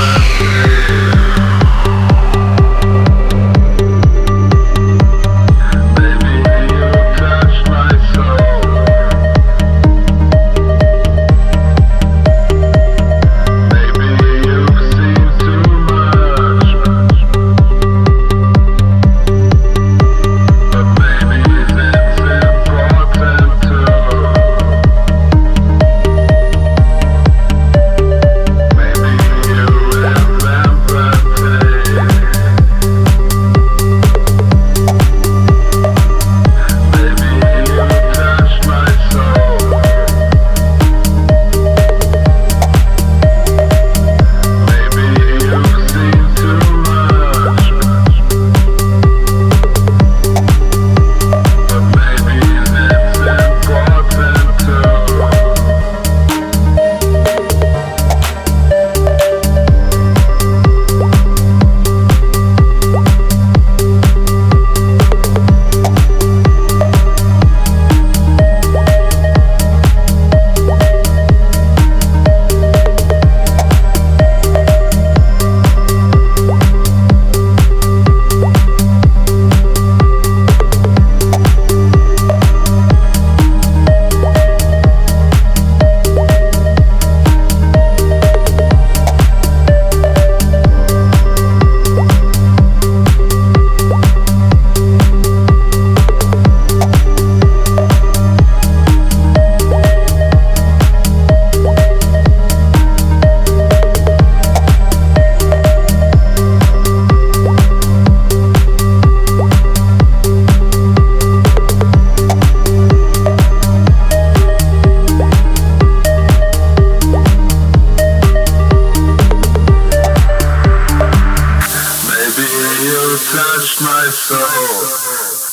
Música River.